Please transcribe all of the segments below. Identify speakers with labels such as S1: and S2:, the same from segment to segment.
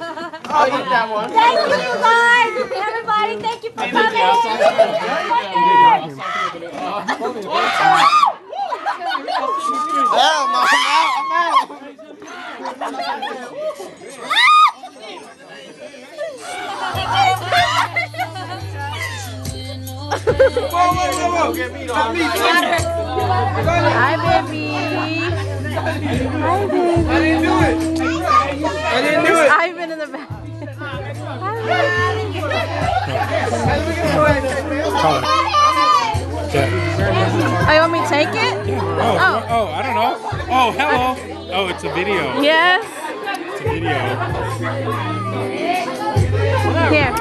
S1: I'll eat that one.
S2: Thank you, you guys! Everybody, thank you for coming!
S1: Hell no, I'm out, I'm out. Whoa, whoa, whoa, whoa. Get me on.
S2: Hi, baby.
S1: I didn't do it. I didn't do it.
S2: I've been in the back. Oh, you want me to take it?
S3: Oh,
S2: Oh.
S3: oh, I don't know. Oh, hello. Oh, it's a video.
S2: Yes.
S3: It's a video.
S2: Here.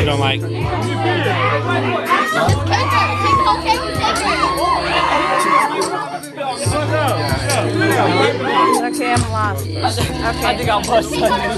S3: You don't like?
S2: Okay, I'm lost. Okay.